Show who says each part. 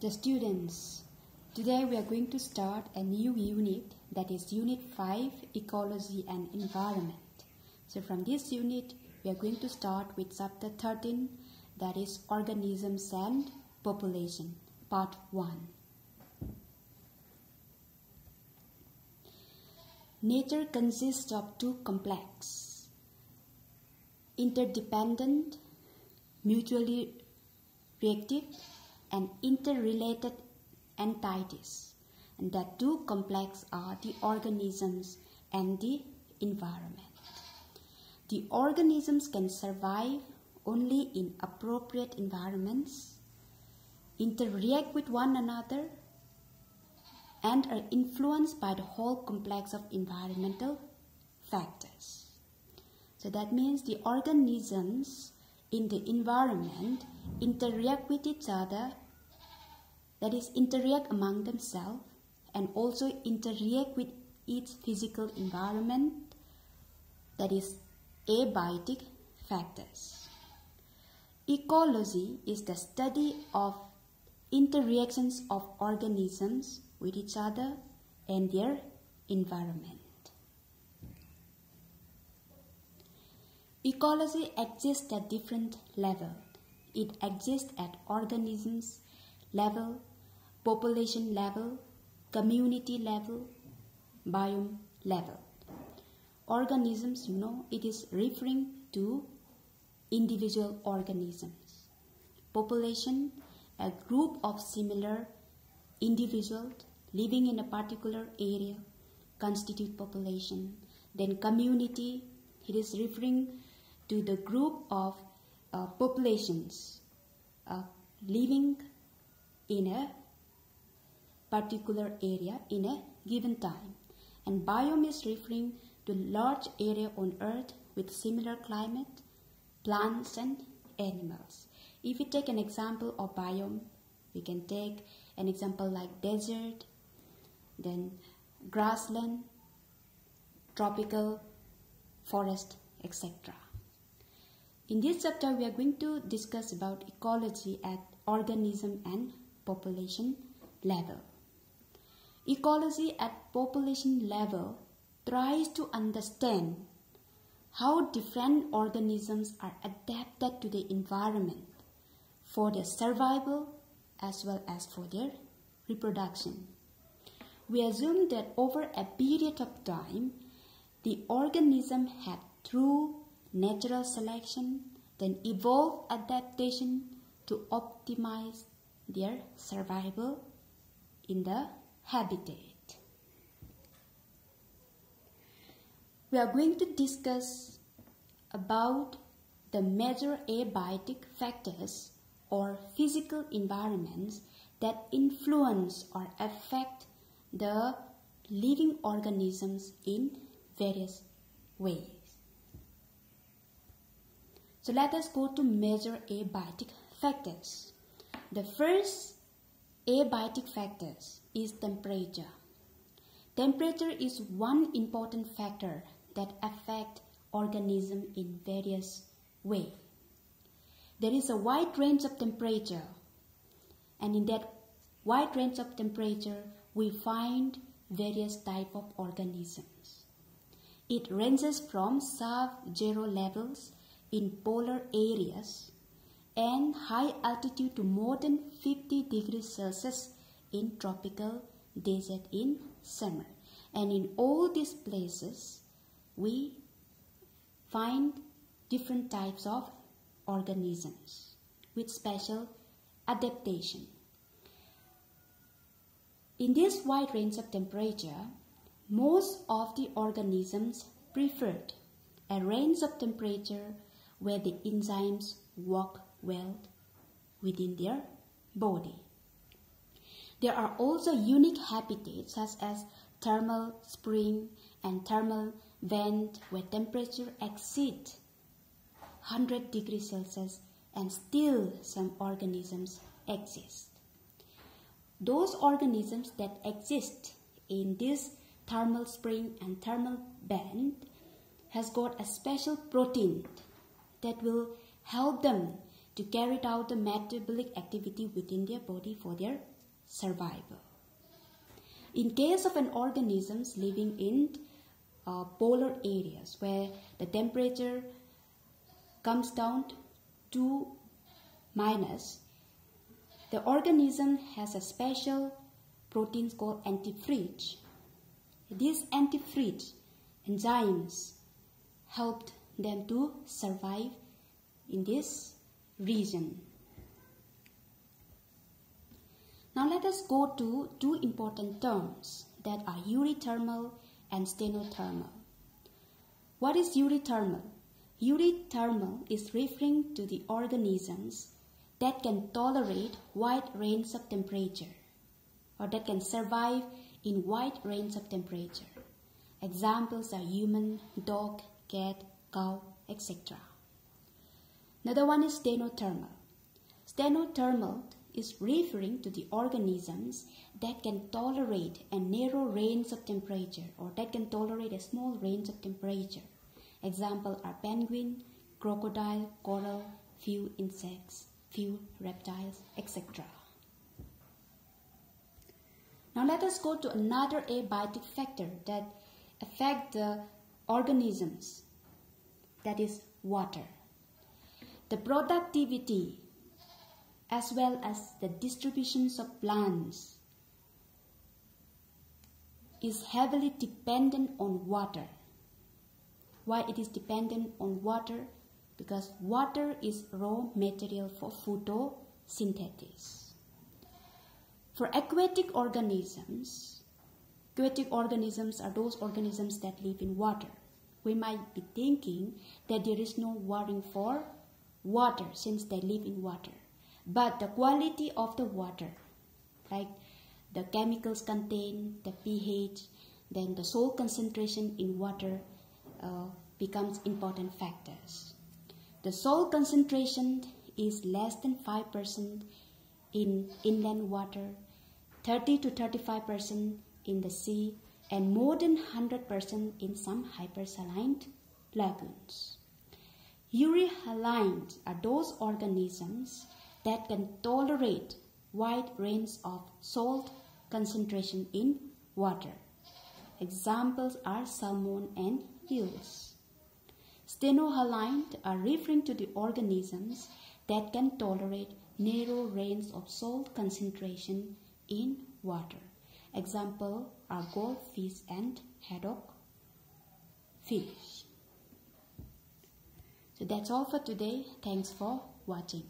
Speaker 1: The students, today we are going to start a new unit that is Unit 5 Ecology and Environment. So, from this unit, we are going to start with Chapter 13 that is Organisms and Population, Part 1. Nature consists of two complex, interdependent, mutually reactive, and interrelated entities. And that two complex are the organisms and the environment. The organisms can survive only in appropriate environments, interact with one another, and are influenced by the whole complex of environmental factors. So that means the organisms in the environment interact with each other, that is, interact among themselves, and also interact with its physical environment, that is, abiotic factors. Ecology is the study of interactions of organisms with each other and their environment. Ecology exists at different levels. It exists at organisms level, population level, community level, biome level. Organisms, you know, it is referring to individual organisms. Population, a group of similar individuals living in a particular area constitute population. Then community, it is referring to the group of uh, populations uh, living in a particular area in a given time. And biome is referring to large area on earth with similar climate, plants and animals. If we take an example of biome, we can take an example like desert, then grassland, tropical forest, etc. In this chapter, we are going to discuss about ecology at organism and population level. Ecology at population level tries to understand how different organisms are adapted to the environment for their survival as well as for their reproduction. We assume that over a period of time, the organism had through natural selection, then evolved adaptation to optimize their survival in the habitat. We are going to discuss about the major abiotic factors or physical environments that influence or affect the living organisms in various ways. So let us go to major abiotic factors. The first abiotic factors is temperature. Temperature is one important factor that affect organism in various ways. There is a wide range of temperature and in that wide range of temperature we find various type of organisms. It ranges from sub-zero levels in polar areas and high altitude to more than 50 degrees Celsius in tropical desert in summer. And in all these places, we find different types of organisms with special adaptation. In this wide range of temperature, most of the organisms preferred a range of temperature where the enzymes work well within their body. There are also unique habitats such as thermal spring and thermal vent where temperature exceeds 100 degrees Celsius and still some organisms exist. Those organisms that exist in this thermal spring and thermal vent has got a special protein that will help them to carry out the metabolic activity within their body for their survival. In case of an organisms living in uh, polar areas where the temperature comes down to minus, the organism has a special protein called antifreeze. These antifreeze enzymes helped them to survive in this region. Now let us go to two important terms that are eurythermal and stenothermal. What is eurythermal? Eurythermal is referring to the organisms that can tolerate wide range of temperature or that can survive in wide range of temperature. Examples are human, dog, cat, cow, etc. Another one is stenothermal. Stenothermal is referring to the organisms that can tolerate a narrow range of temperature or that can tolerate a small range of temperature. Example are penguin, crocodile, coral, few insects, few reptiles, etc. Now let us go to another abiotic factor that affect the organisms, that is water. The productivity as well as the distributions of plants is heavily dependent on water. Why it is dependent on water? Because water is raw material for photosynthesis. For aquatic organisms, aquatic organisms are those organisms that live in water. We might be thinking that there is no worrying for water since they live in water. But the quality of the water like the chemicals contained the ph then the salt concentration in water uh, becomes important factors. The salt concentration is less than 5% in inland water 30 to 35% in the sea and more than 100% in some hypersaline lagoons. Euryhalines are those organisms that can tolerate wide range of salt concentration in water. Examples are salmon and eels. Stenohalines are referring to the organisms that can tolerate narrow range of salt concentration in water. Example are goldfish and haddock fish. So that's all for today. Thanks for watching.